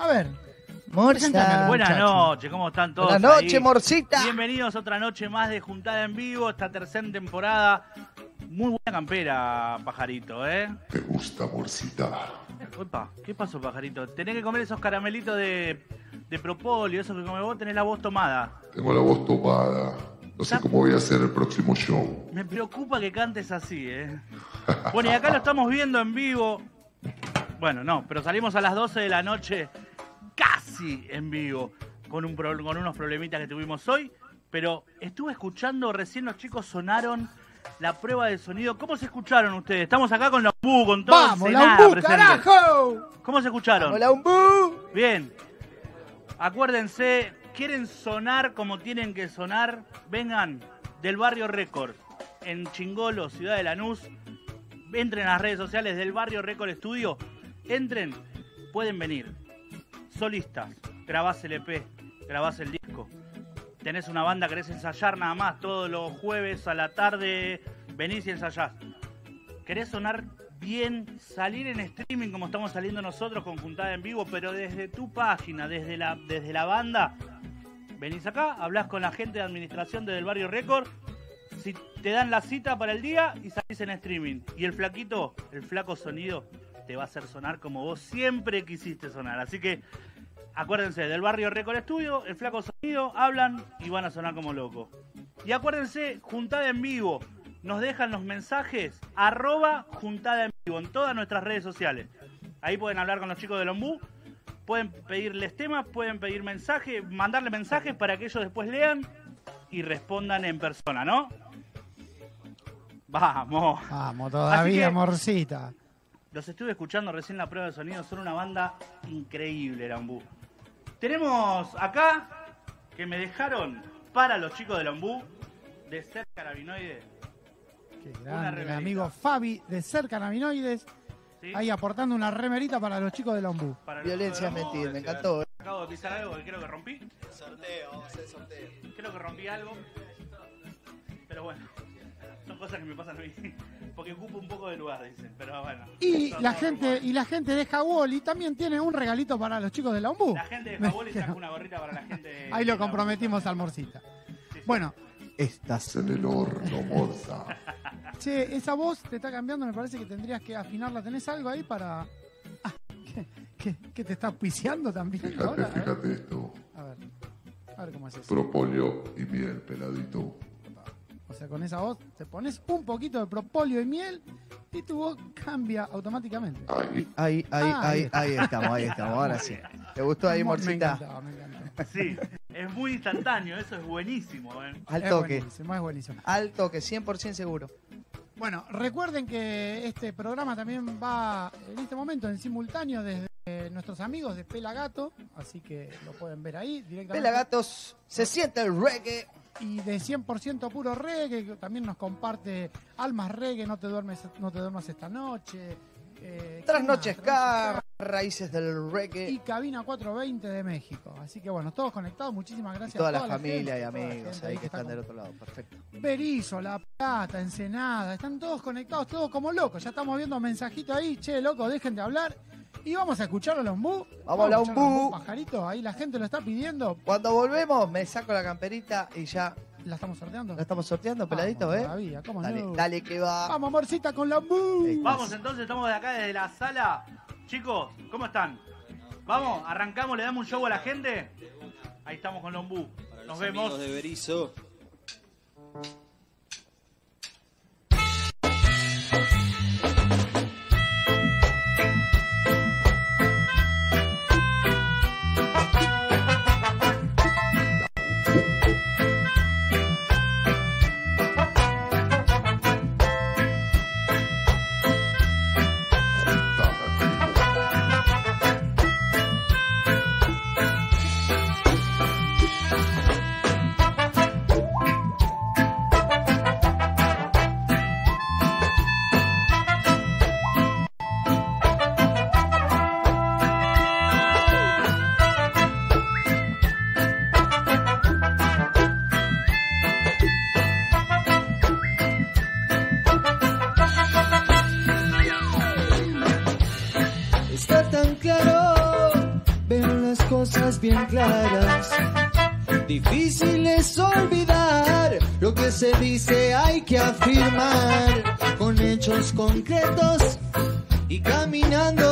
A ver. Morsa. Buenas noches, ¿cómo están todos? Buenas noches? Morcita. Bienvenidos a otra noche más de Juntada en Vivo, esta tercera temporada. Muy buena campera, pajarito, ¿eh? Me gusta, Morcita. Opa, ¿qué pasó, pajarito? Tenés que comer esos caramelitos de, de propóleo, eso que come vos, tenés la voz tomada. Tengo la voz tomada. No sé cómo voy a hacer el próximo show. Me preocupa que cantes así, ¿eh? Bueno, y acá lo estamos viendo en vivo. Bueno, no, pero salimos a las 12 de la noche, casi en vivo, con, un con unos problemitas que tuvimos hoy. Pero estuve escuchando, recién los chicos sonaron la prueba de sonido. ¿Cómo se escucharon ustedes? Estamos acá con la UMBU, con todo ¡Vamos, el la UMBU, presente. carajo! ¿Cómo se escucharon? Hola, Umbu. Bien. Acuérdense, quieren sonar como tienen que sonar, vengan del barrio Récord, en Chingolo, ciudad de Lanús. Entren a las redes sociales del barrio Récord Estudio. Entren, pueden venir. Solistas, grabás el EP, grabás el disco. Tenés una banda, querés ensayar nada más todos los jueves a la tarde, venís y ensayás. ¿Querés sonar bien, salir en streaming como estamos saliendo nosotros con Juntada en Vivo, pero desde tu página, desde la, desde la banda? Venís acá, hablas con la gente de administración desde el barrio Récord, si te dan la cita para el día y salís en streaming. Y el flaquito, el flaco sonido, te va a hacer sonar como vos siempre quisiste sonar. Así que acuérdense, del barrio Récord Estudio, el flaco sonido, hablan y van a sonar como locos. Y acuérdense, juntada en vivo. Nos dejan los mensajes, arroba juntada en vivo, en todas nuestras redes sociales. Ahí pueden hablar con los chicos del Ombú, pueden pedirles temas, pueden pedir mensajes, mandarle mensajes para que ellos después lean y respondan en persona, ¿no? Vamos. Vamos, todavía, que- morcita. Los estuve escuchando recién la prueba de sonido, son una banda increíble, el Ombú. Tenemos acá que me dejaron para los chicos del Ombú de ser carabinoide. Qué Una grande, el amigo Fabi de Ser Canaminoides. ¿sí? Ahí aportando una remerita para los chicos del Ombú. Para Violencia Ombú. mentir, me encantó. Acabo de pisar algo que creo que rompí. Sorteo, vamos a hacer sorteo. Creo que rompí algo. Pero bueno, son cosas que me pasan a mí. Porque ocupo un poco de lugar, dicen. Pero bueno. Y la gente, rumores. y la gente de Jawoli también tiene un regalito para los chicos del Ombú. La gente de Jaboli trajo una gorrita para la gente de- Ahí lo de la- comprometimos al morcita. Sí, sí. Bueno, Estás. En el horno, Morsa. che, esa voz te está cambiando, me parece que tendrías que afinarla. ¿Tenés algo ahí para...? Ah, ¿qué, qué- qué te está auspiciando también Fíjate, ahora? Esto. a ver, a ver cómo es eso. Propóleo y miel, peladito. Sea, con esa voz te pones un poquito de propóleo y miel y tu voz cambia automáticamente. Ahí. Ahí, ahí, Ah, ahí, ahí. ahí estamos, ahí estamos. Ahora sí. ¿Te gustó ahí, Me Morcita? encantó, me encantó. Sí, es muy instantáneo, eso es buenísimo. ¿eh? Al Es toque. buenísimo, es buenísimo. Al toque, 100% seguro. Bueno, recuerden que este programa también va en este momento en simultáneo desde nuestros amigos de Pelagato, así que lo pueden ver ahí directamente. Pelagatos, se siente el reggae. Y de 100% puro reggae, que también nos comparte Almas Reggae, No te duermes, no te duermas esta noche. eh, ¿qué Trasnoche más? Scar, raíces del y reggae. Cabina 420 de México. Así que bueno, todos conectados, muchísimas Y gracias toda a la toda familia y gente, toda la amigos ahí que está están con- del otro lado. Perfecto. Berizo, La Plata, Ensenada, están todos conectados, todos como locos. Ya estamos viendo mensajitos ahí, che, loco, dejen de hablar. Y vamos a escuchar a los Ombú. Vamos a los. Pajarito, ahí la gente lo está pidiendo. Cuando volvemos, me saco la camperita y ya ¿La estamos sorteando? la estamos sorteando, Vamos, peladito, ¿eh? Todavía, ¿cómo Dale, no? dale que va. Vamos, amorcita, con la. Ahí está. Vamos entonces, estamos de acá desde la sala. Chicos, ¿cómo están? Vamos, arrancamos, le damos un show a la gente. Ahí estamos con Lombú. Para Nos los vemos. amigos de Berizo. Bien claras. Difícil es olvidar lo que se dice, hay que afirmar con hechos concretos y caminando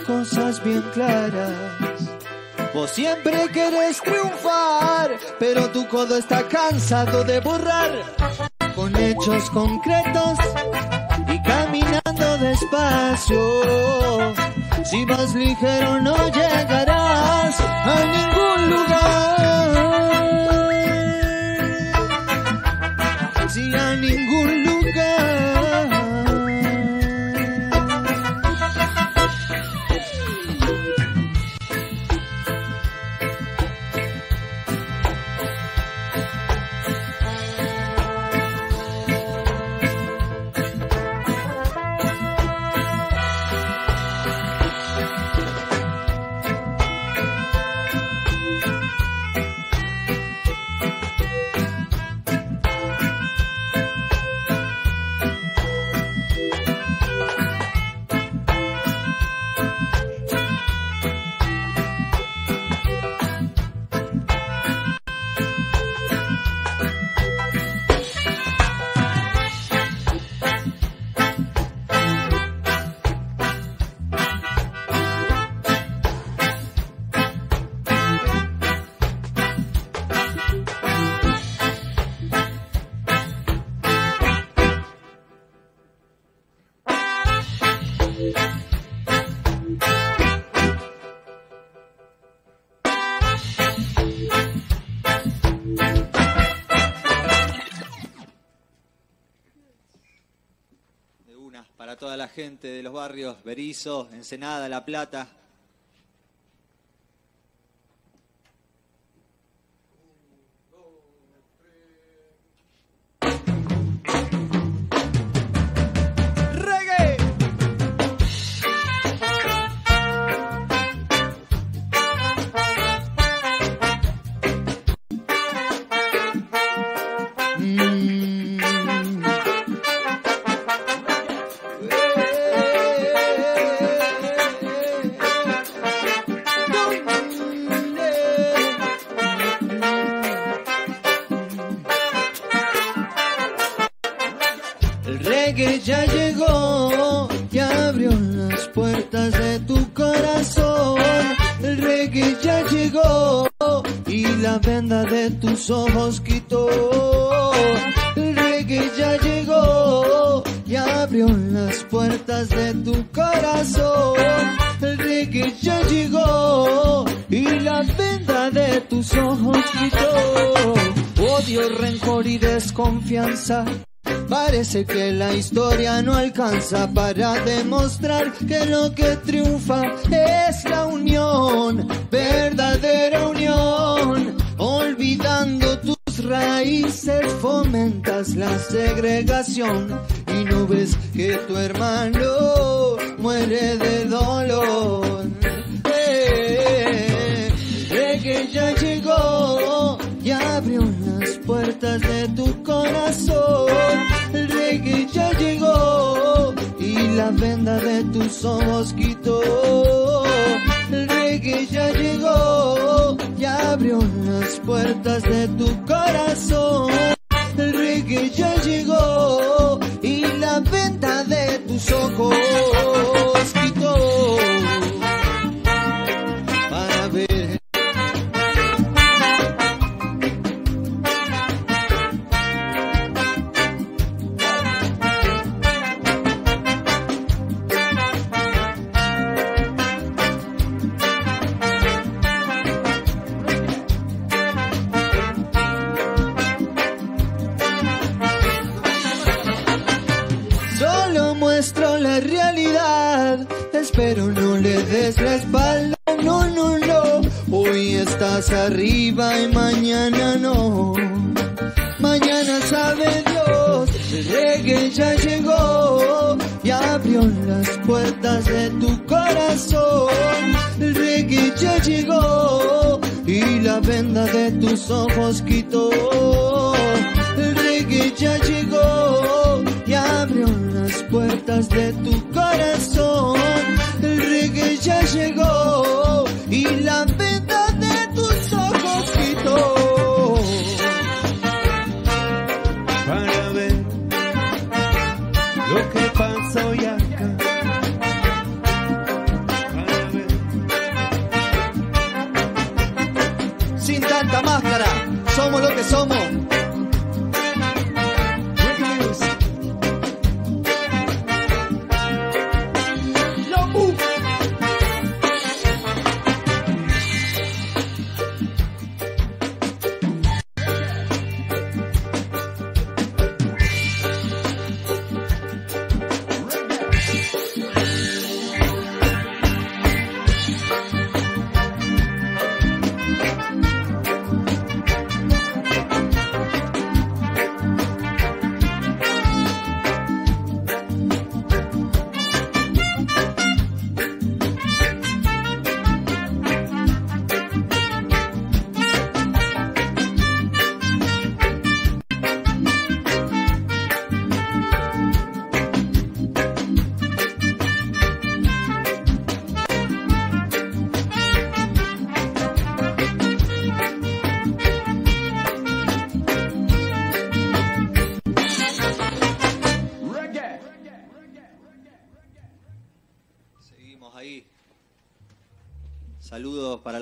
cosas bien claras. Vos siempre querés triunfar, pero tu codo está cansado de borrar con hechos concretos y caminando despacio. Si vas ligero no llegarás a ningún lugar. Para toda la gente de los barrios Berizo, Ensenada, La Plata. El reggae ya llegó y la venda de tus ojos quitó. El reggae ya llegó y abrió las puertas de tu corazón. El reggae ya llegó y la venda de tus ojos quitó. Odio, rencor y desconfianza. Parece que la historia no alcanza para demostrar que lo que triunfa es la unión, verdadera unión. Olvidando tus raíces fomentas la segregación y no ves que tu hermano muere de dolor. Eh, de que ya llegó y abrió las puertas de tu corazón. El reggae llegó y la venda de tus ojos quitó. El reggae llegó y abrió las puertas de tu corazón. El reggae llegó y la venda de tus ojos quitó. Arriba y mañana no. Mañana sabe Dios. El reggae ya llegó y abrió las puertas de tu corazón. El reggae ya llegó y la venda de tus ojos quitó. El reggae ya llegó y abrió las puertas de tu corazón. El reggae ya llegó y la venda somos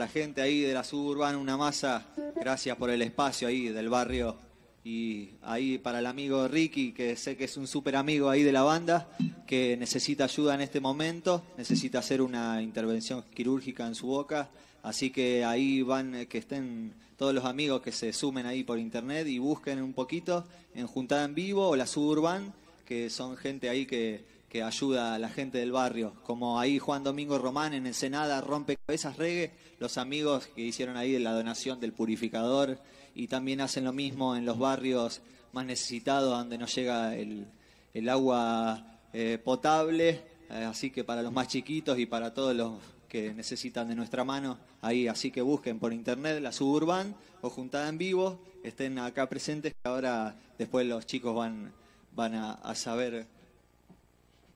la gente ahí de la suburbana, una masa. Gracias por el espacio ahí del barrio. Y ahí para el amigo Ricky, que sé que es un súper amigo ahí de la banda, que necesita ayuda en este momento, necesita hacer una intervención quirúrgica en su boca. Así que ahí van, eh, que estén todos los amigos que se sumen ahí por internet y busquen un poquito en Juntada en Vivo o la Suburban, que son gente ahí que, que ayuda a la gente del barrio. Como ahí Juan Domingo Román en Ensenada, Rompecabezas Reggae, los amigos que hicieron ahí la donación del purificador y también hacen lo mismo en los barrios más necesitados donde no llega el, el agua eh, potable. Eh, así que para los más chiquitos y para todos los que necesitan de nuestra mano, ahí así que busquen por internet la Suburban o Juntada en Vivo, estén acá presentes, que ahora después los chicos van, van a, a saber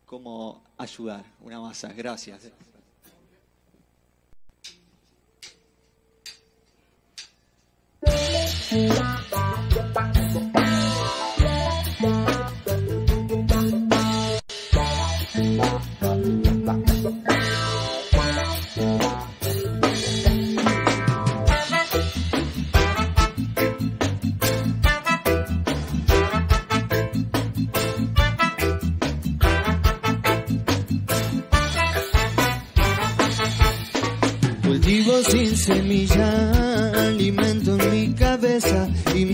cómo ayudar. Una masa, gracias. Cultivo sin semilla, alimento en mi cabeza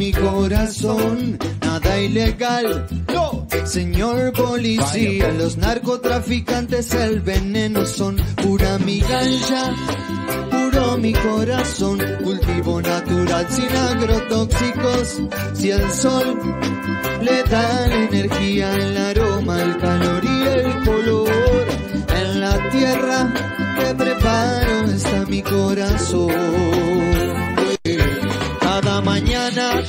mi corazón. Nada ilegal, no. Señor policía, los narcotraficantes el veneno son pura mi ganja, puro mi corazón. Cultivo natural sin agrotóxicos. Si el sol le da la energía, el aroma, el calor y el color. En la tierra que preparo está mi corazón.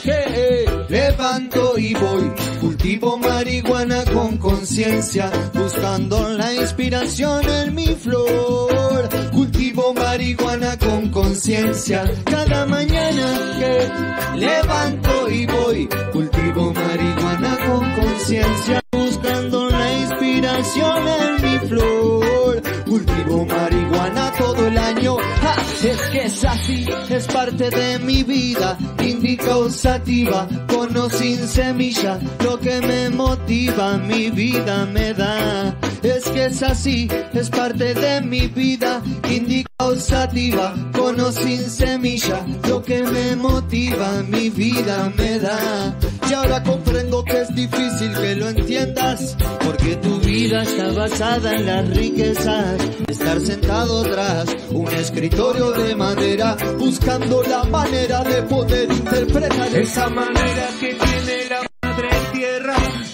Que levanto y voy, cultivo marihuana con conciencia. conciencia, buscando la inspiración en mi flor. Cultivo marihuana con conciencia, cada mañana que levanto y voy. Cultivo marihuana con conciencia, buscando la inspiración en mi flor. Cultivo marihuana todo el año, es que es así, es parte de mi vida, indica usativa, con o sin semilla, lo que me motiva, mi vida me da. Es que es así, es parte de mi vida, indica usativa, con o sin semilla, lo que me motiva, mi vida me da. Y ahora comprendo que es difícil que lo entiendas, porque tu vida está basada en las riquezas. Estar sentado tras un escritorio de madera, buscando la manera de poder interpretar Esa manera que tiene la madre tierra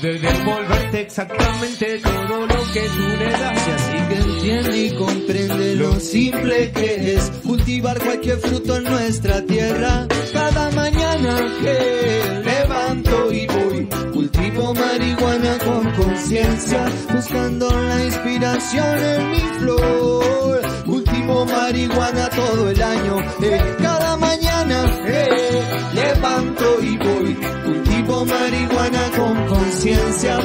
de devolverte exactamente todo lo que tú le das. Así que entiende y comprende lo simple que es cultivar cualquier fruto en nuestra tierra. Cada mañana que levanto y voy, cultivo marihuana con conciencia, buscando la inspiración en mi flor. Cultivo marihuana todo el año, eh, cada mañana eh, levanto y voy, cultivo marihuana con conciencia,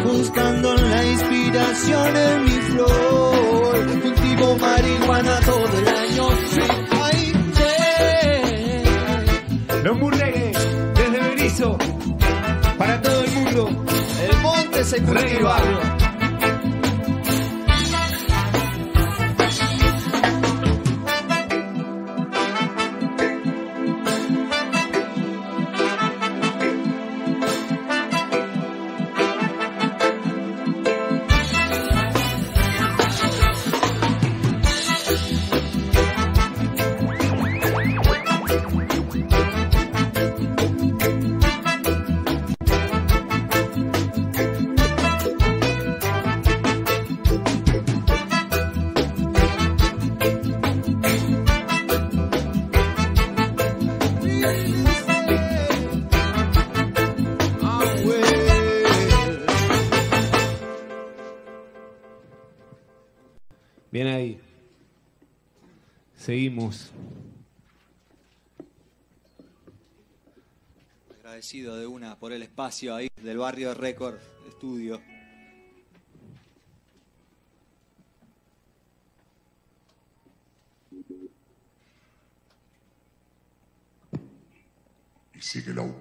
buscando la inspiración en mi flor. Cultivo marihuana todo el año, ay, yeah. Los Reggae, desde Berizo, para todo el mundo. El monte se cultiva. Seguimos. Agradecido de una por el espacio ahí del barrio Record Estudio. y sigue la U.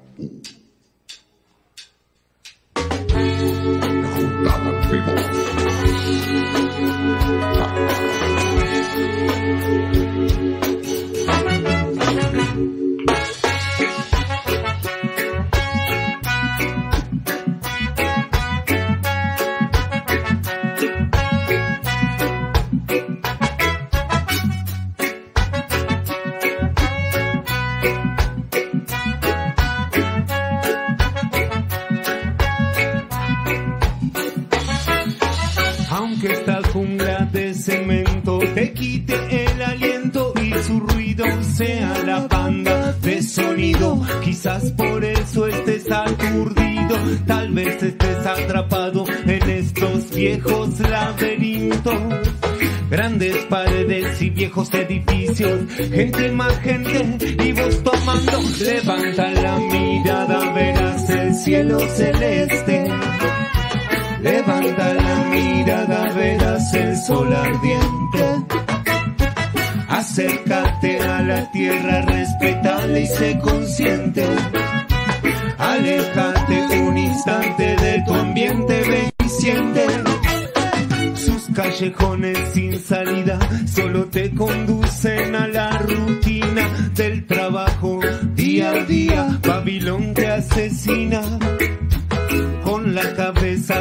La juntada en vivo. Aunque sea la banda de sonido, quizás por eso estés aturdido, tal vez estés atrapado en estos viejos laberintos. Grandes paredes y viejos edificios, gente más gente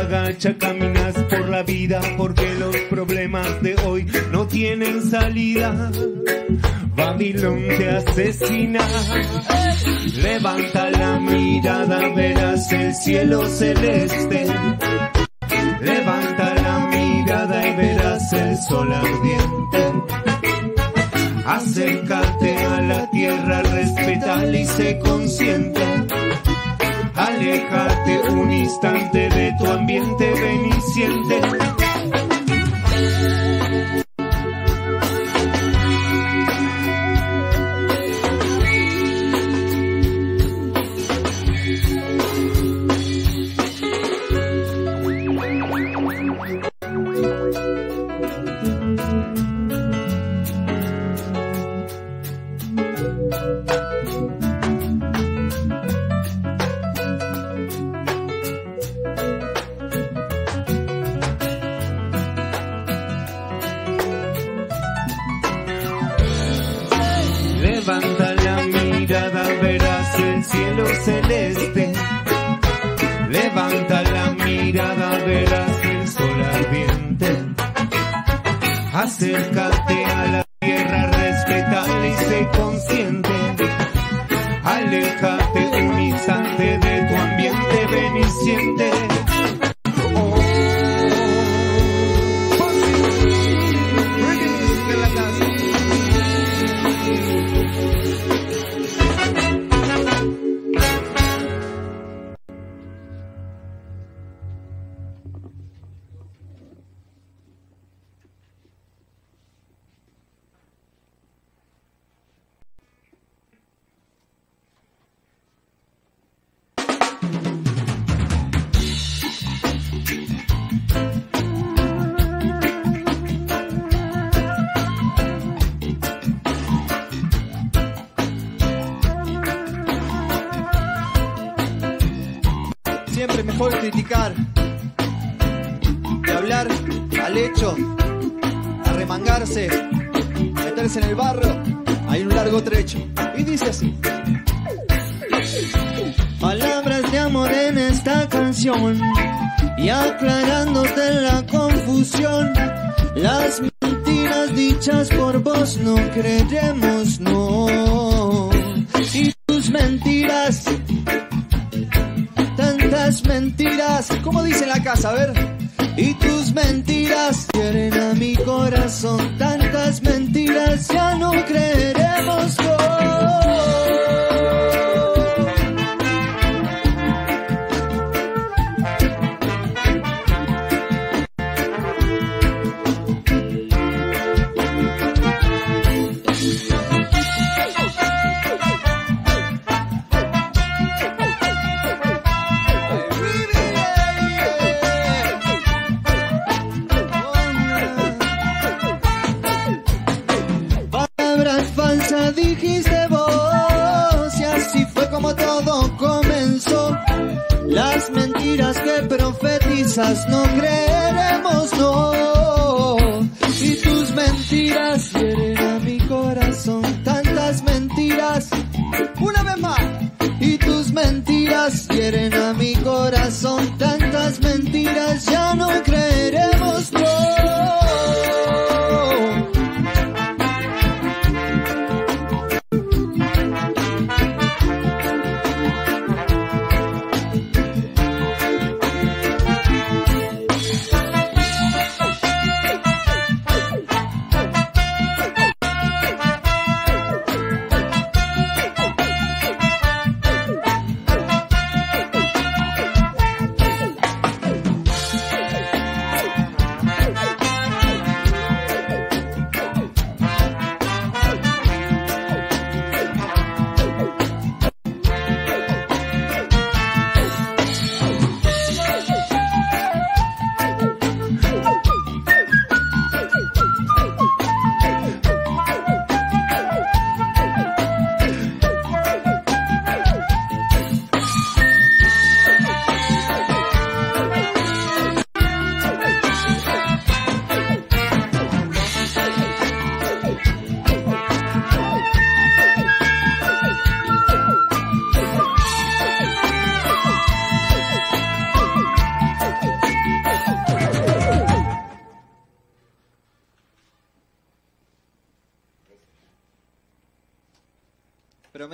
agacha caminas por la vida porque los problemas de hoy no tienen salida. Babilón te asesina. Levanta la mirada, verás el cielo celeste. Levanta la mirada y verás el sol ardiente. Acércate a la tierra, respetale y sé consciente. Aléjate un instante de tu ambiente, ven y siente. Acércate a la no creemos, no. Y tus mentiras, tantas mentiras, como dice la casa, a ver. Y tus mentiras quieren a mi corazón, tantas mentiras, ya no creeremos, no. no crees.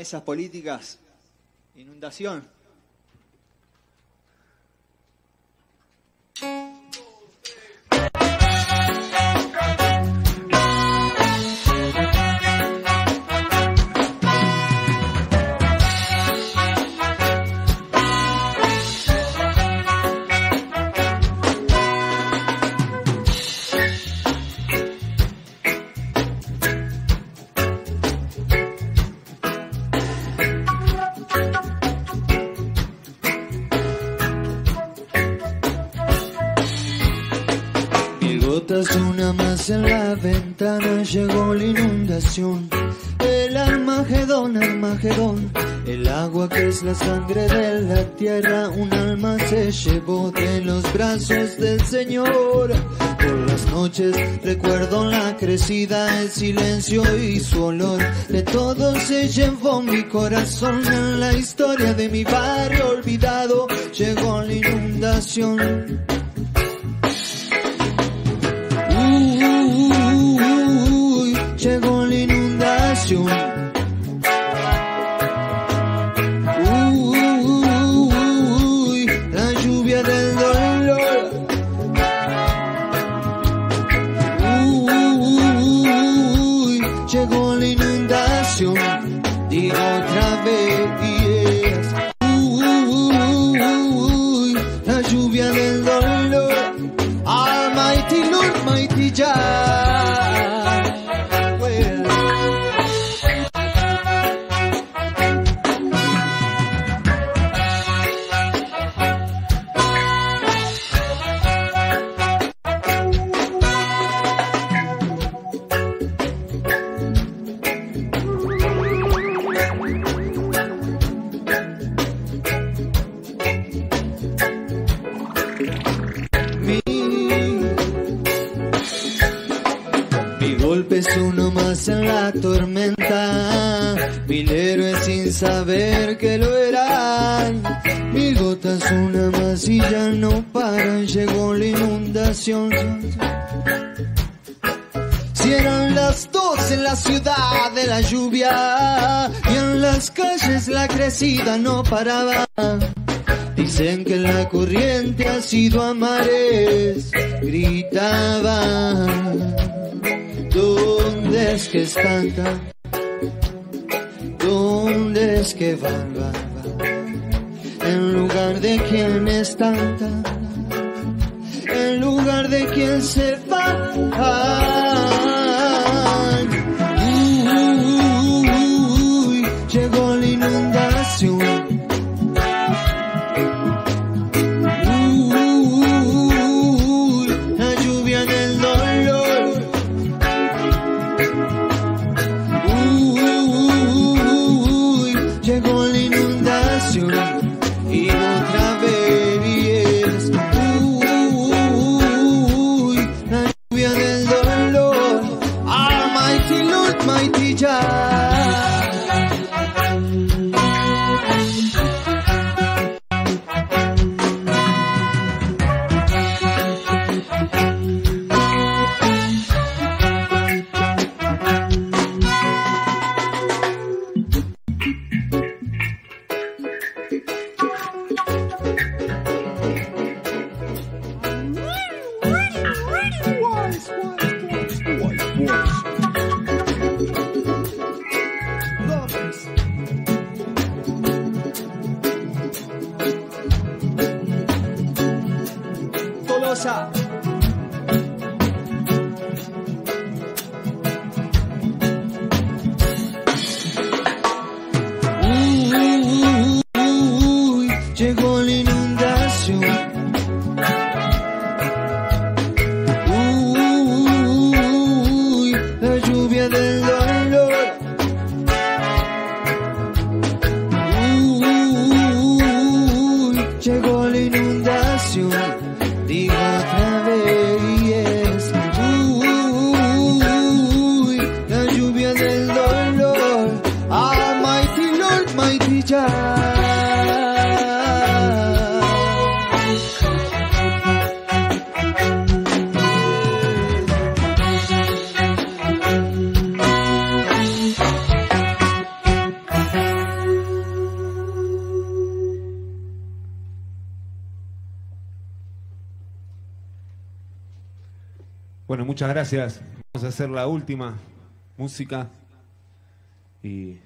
esas políticas, inundación, la sangre de la tierra, un alma se llevó de los brazos del Señor. Por las noches recuerdo la crecida, el silencio y su olor. De todo se llevó mi corazón en la historia de mi barrio olvidado. Llegó la inundación. No paraba. Dicen que la corriente ha sido a mares, gritaba. ¿Dónde es que espanta? ¿Dónde es que va, va? En lugar de quien es en lugar de quien se va. Uy, llegó la inundación. Gracias. Vamos a hacer la última música y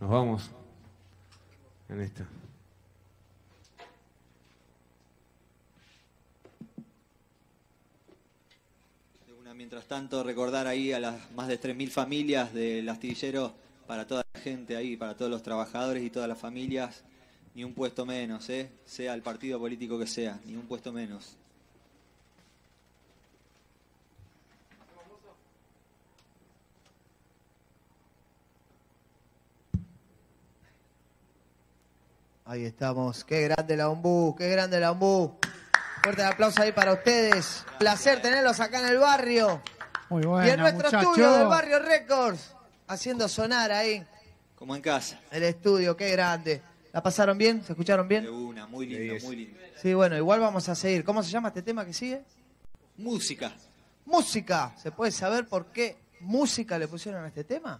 nos vamos en esta. Mientras tanto, recordar ahí a las más de 3.000 familias del astillero, para toda la gente ahí, para todos los trabajadores y todas las familias, ni un puesto menos, ¿eh? sea el partido político que sea, ni un puesto menos. Ahí estamos. Qué grande la Ombú, qué grande la Ombú. Fuerte aplauso ahí para ustedes. Placer tenerlos acá en el barrio. Muy y bueno, en nuestro muchacho. estudio del Barrio Records. Haciendo sonar ahí Como en casa. el estudio, qué grande. ¿La pasaron bien? ¿Se escucharon De bien? una, muy lindo, muy lindo. Sí, bueno, igual vamos a seguir. ¿Cómo se llama este tema que sigue? Música. Música. ¿Se puede saber por qué música le pusieron a este tema?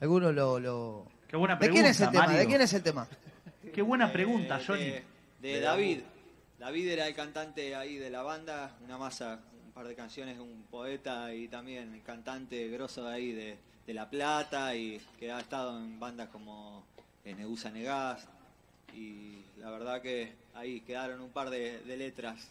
¿Alguno lo...? lo... Qué buena ¿De pregunta, quién es el tema? ¿De quién es el tema? Qué buena pregunta, Johnny. De, de David. David era el cantante ahí de la banda, una masa, un par de canciones, un poeta y también cantante grosso de ahí de, de La Plata y que ha estado en bandas como en Negusa Negás. Y la verdad que ahí quedaron un par de, de letras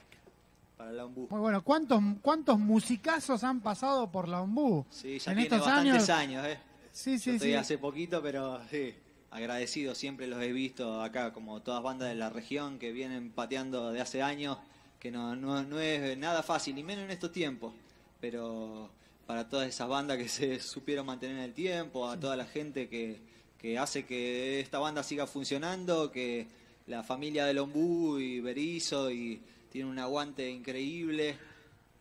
para la Ombú. Muy bueno. ¿Cuántos, ¿Cuántos musicazos han pasado por la Ombú? Sí, ya en tiene estos bastantes años? años, ¿eh? Sí, Yo sí, estoy sí. hace poquito, pero sí, agradecido. Siempre los he visto acá, como todas bandas de la región que vienen pateando de hace años, que no, no, no es nada fácil, y menos en estos tiempos. Pero para todas esas bandas que se supieron mantener en el tiempo, a toda la gente que, que hace que esta banda siga funcionando, que la familia de Lombú y Berizo y tiene un aguante increíble.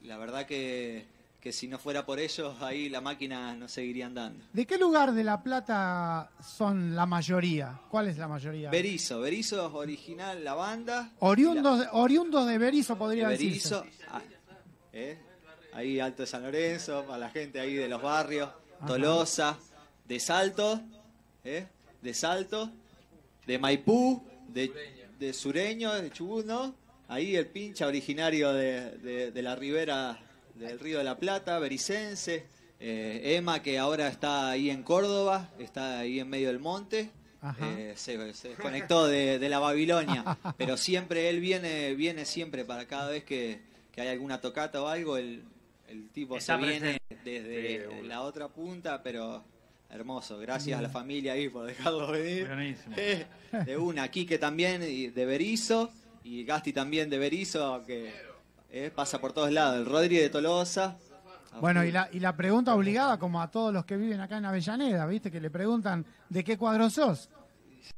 La verdad que, que si no fuera por ellos, ahí la máquina no seguiría andando. ¿De qué lugar de La Plata son la mayoría? ¿Cuál es la mayoría? Berizo, Berizo es original la banda. Oriundos, de- oriundos de Berizo podría Berizo, decirse. ah, ¿eh? ahí Alto de San Lorenzo, para la gente ahí de los barrios, Tolosa, de Salto, ¿eh? de Salto, de Maipú, de, de Sureño, de Chubut, ¿no? Ahí el pincha originario de, de- de la ribera del Río de la Plata, bericense, eh, Emma que ahora está ahí en Córdoba, está ahí en medio del monte, eh, se, se desconectó de, de la Babilonia, pero siempre él viene, viene siempre para cada vez que, que hay alguna tocata o algo, el, el tipo Está se viene desde la otra punta, pero hermoso, gracias a la familia ahí por dejarlo venir. Buenísimo. De una, Quique también de Berizo y Gasti también de Berizo, que eh, pasa por todos lados, el Rodri de Tolosa. Bueno, y la, y la pregunta obligada, como a todos los que viven acá en Avellaneda, ¿viste? Que le preguntan, ¿de qué cuadro sos?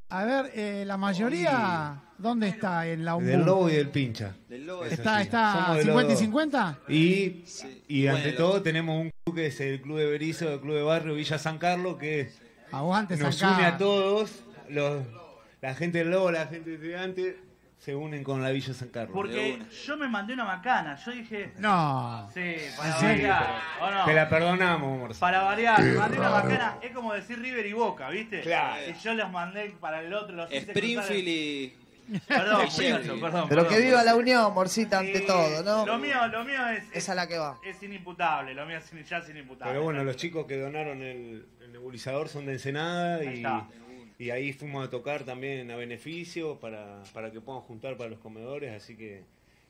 A ver, eh, la mayoría, ¿dónde está en la? Del lobo y del pincha. Del Lobo. Es ¿Está, está Somos de 50 y los dos. 50? Y, Sí. y Bueno, ante todo tenemos un club que es el Club de Berizo, el Club de Barrio Villa San Carlos, que Aguante, nos San une a todos. Los, la gente del Lobo, la gente de Estudiante, se unen con la Villa San Carlos. Porque yo me mandé una macana. Yo dije, No. sí, para Sí, variar. ¿o no? Te la perdonamos, Morse. Para variar, me mandé una macana. Es como decir River y Boca, ¿viste? Claro. Y yo los mandé para el otro. Los hice Springfield y... Perdón, perdón, perdón. Pero perdón. que viva la unión, Morcita, ante Sí, todo, Lo ¿no? mío, lo mío es, Esa es la que va. es inimputable. Lo mío es ya es inimputable. Pero bueno, los chicos que donaron el, el nebulizador son de Ensenada Ahí y, está. Y ahí fuimos a tocar también a beneficio para, para que puedan juntar para los comedores, así que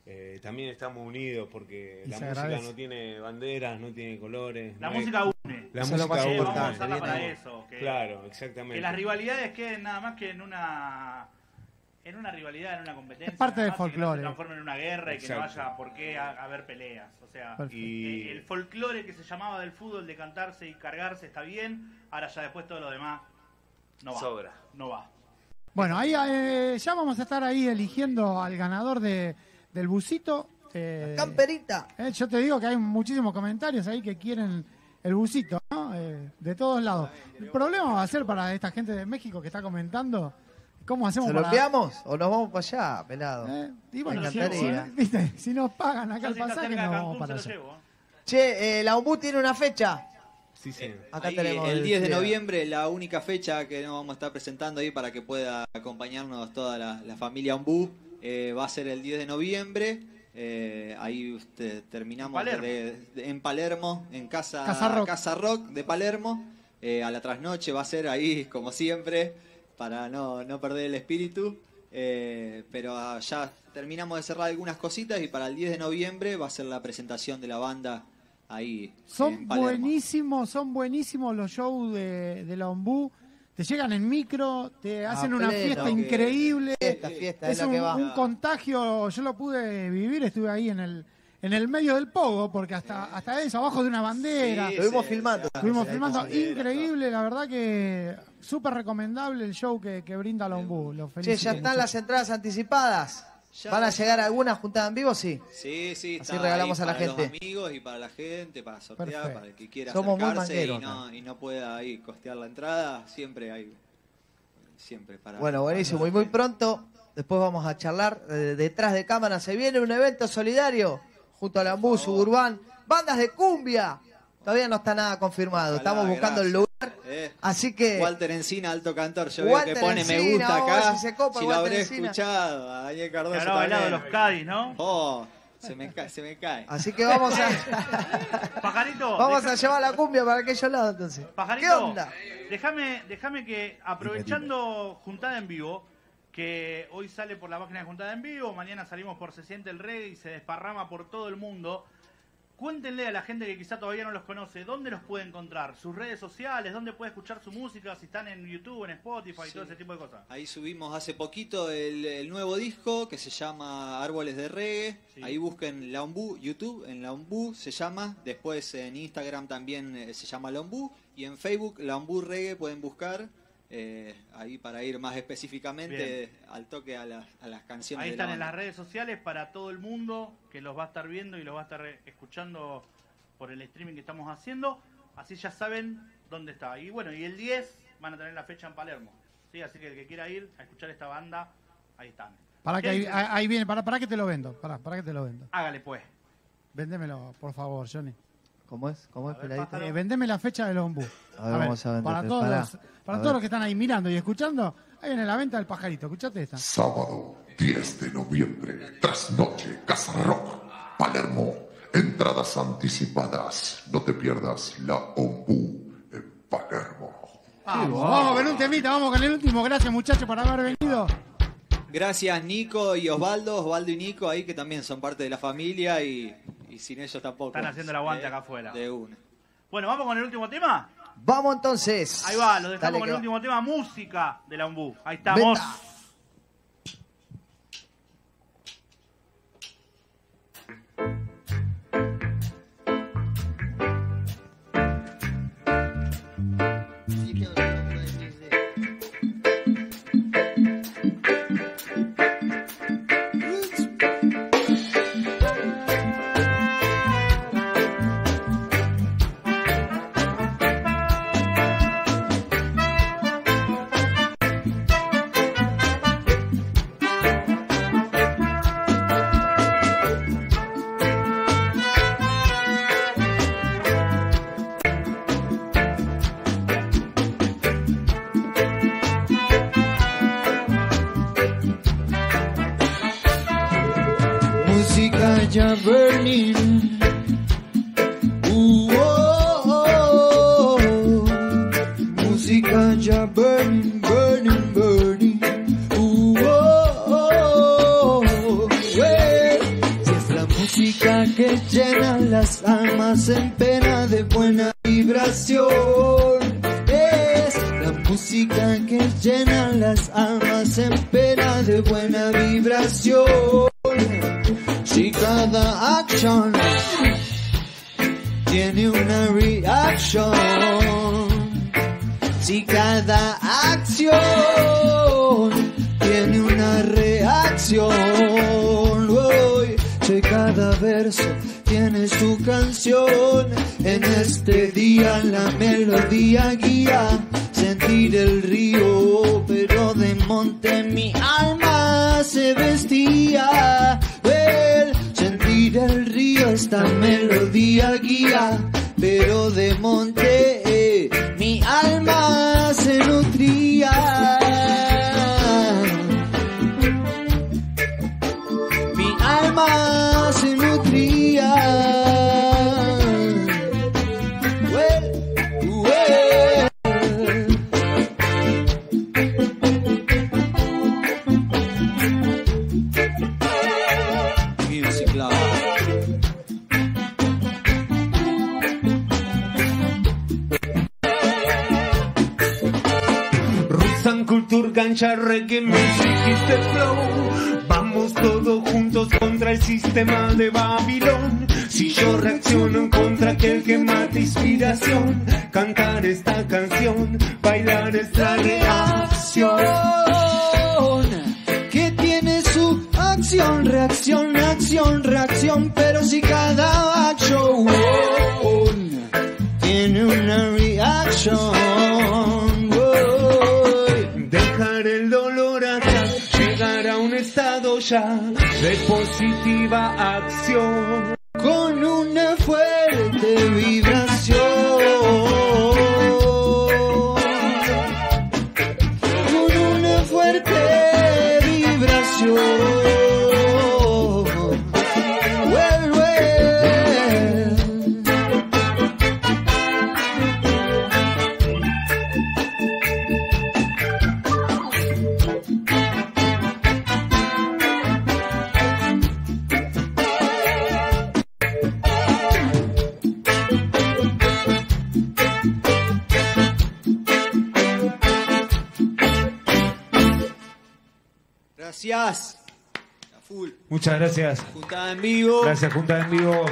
eh, también estamos unidos porque Y la música agradece. no tiene banderas, no tiene colores. La no hay- música une. la Eso música une. vamos a usarla para eso. Que, Claro, exactamente. que las rivalidades queden nada más que en una en una rivalidad, en una competencia. Es parte del y que folclore. No se transforme en una guerra y que no haya por qué ha- haber peleas. O sea. Y- el folclore que se llamaba del fútbol de cantarse y cargarse está bien. Ahora ya después todo lo demás no va. Sobra. No va. Bueno, ahí eh, ya vamos a estar ahí eligiendo al ganador de, del busito. Eh, Camperita. eh, yo te digo que hay muchísimos comentarios ahí que quieren el busito, ¿no? Eh, de todos lados. El problema va a ser para esta gente de México que está comentando, ¿cómo hacemos ¿Se lo para...? enviamos o nos vamos para allá, pelado? Eh, y bueno, Me si, encantaría. si- viste, si nos pagan acá Yo el pasaje, nos vamos para allá. llevo. Che, eh, la UMBU tiene una fecha. Sí, sí. Acá Ahí, tenemos el 10 de noviembre, la única fecha que nos vamos a estar presentando ahí para que pueda acompañarnos toda la, la familia Ombú. eh, va a ser el 10 de noviembre. eh, ahí usted- terminamos En Palermo. de- de- en Palermo, en Casa, Casa Rock. Casa Rock de Palermo. Eh, a la trasnoche va a ser ahí, como siempre, para no, no perder el espíritu. Eh, pero ah, ya terminamos de cerrar algunas cositas y para el 10 de noviembre va a ser la presentación de la banda ahí. Son Palermo. buenísimos, son buenísimos los shows de, de la Ombú. Te llegan en micro, te hacen una pleno. fiesta Que- increíble. Fiesta, fiesta, es, es un, que va. un contagio, yo lo pude vivir, estuve ahí en el en el medio del pogo, porque hasta hasta eso, abajo de una bandera. Sí, Lo vimos sí, filmando. Estuvimos Sí, filmando, increíble, la verdad que súper recomendable el show que, que brinda la Ombú. Lo Che, ya están las entradas anticipadas. ¿Van a llegar alguna juntada en vivo? Sí. Sí, sí, Así regalamos a la para gente. los amigos y para la gente, para sortear, Perfecto. para el que quiera Somos muy acercarse y mangueros, no, y no pueda ahí costear la entrada, siempre hay, siempre para... Bueno, buenísimo. Y muy pronto, después vamos a charlar. eh, detrás de cámara se viene un evento solidario junto a la Ambu, Suburban. Bandas de cumbia. Todavía no está nada confirmado. Ojalá, Estamos buscando el lugar. Eh, Así que. Walter Encina, alto cantor, yo Walter veo que pone me gusta oh, acá, si se copa si lo Walter habré Encina. escuchado, a Daniel Cardoso habrá bailado los Cádiz, ¿no? Oh, se me cae, se me cae. Así que vamos a, Pajarito. vamos deja- a llevar la cumbia para aquellos lados entonces. Pajarito, ¿Qué onda? Déjame, déjame que, aprovechando Juntada en Vivo, que hoy sale por la página de Juntada en Vivo, mañana salimos por Se Siente el Reggae y se desparrama por todo el mundo. Cuéntenle a la gente que quizá todavía no los conoce, ¿dónde los puede encontrar? Sus redes sociales, ¿dónde puede escuchar su música? Si están en YouTube, en Spotify y todo ese tipo de cosas. Ahí subimos hace poquito el, el nuevo disco que se llama Árboles de Reggae. Sí. Ahí busquen La Ombú, YouTube, en La Ombú se llama. Después en Instagram también eh, se llama La Ombú. Y en Facebook La Ombú Reggae pueden buscar. Eh, ahí para ir más específicamente al toque a las, a las canciones. Ahí de la están en las redes sociales para todo el mundo que los va a estar viendo y los va a estar eh, escuchando por el streaming que estamos haciendo. Así ya saben dónde está. Y bueno, y el 10 van a tener la fecha en Palermo. ¿sí? Así que el que quiera ir a escuchar esta banda, ahí están. Para que ahí- ahí viene, para, para que te lo vendo. Para, para que te lo vendo. Hágale pues. Véndemelo, por favor, Johnny. ¿Cómo es? ¿Cómo es, A ver, peladito? pájaro. Eh, vendeme la fecha del ombú. A ver, vamos a vender, para todos, los, para A todos ver. los que están ahí mirando y escuchando, ahí viene la venta del pajarito. Escuchate esta. Sábado 10 de noviembre, trasnoche, Casa Rock, Palermo. Entradas anticipadas. No te pierdas la Ombú en Palermo. Vamos, vamos con un temita, vamos con el último. Gracias muchachos por haber venido. Gracias Nico y Osvaldo, Osvaldo y Nico ahí que también son parte de la familia y, y sin ellos tampoco. Están haciendo el aguante Eh, acá afuera. De una. Bueno, vamos con el último tema. Vamos entonces. Ahí va, lo dejamos Dale, con el va. último tema, música de la Ombú. Ahí estamos. Venta. Buena vibración. Si cada acción tiene una reacción, si cada acción tiene una reacción, uy, si cada verso tiene su canción, en este día la melodía guía, sentir el río, pero de monte mi alma se vestía, el sentir el río, esta melodía guía, pero de monte mi alma se nutría. engancha reggae music y the flow. Vamos todos juntos contra el sistema de Babilón. Si yo reacciono contra aquel que mata inspiración, cantar esta canción, bailar esta reacción. Que tiene su acción, reacción, acción, reacción, pero si cada acción tiene una reacción. De positiva acción. Muchas gracias. Juntada en vivo. Gracias, Junta en Vivo.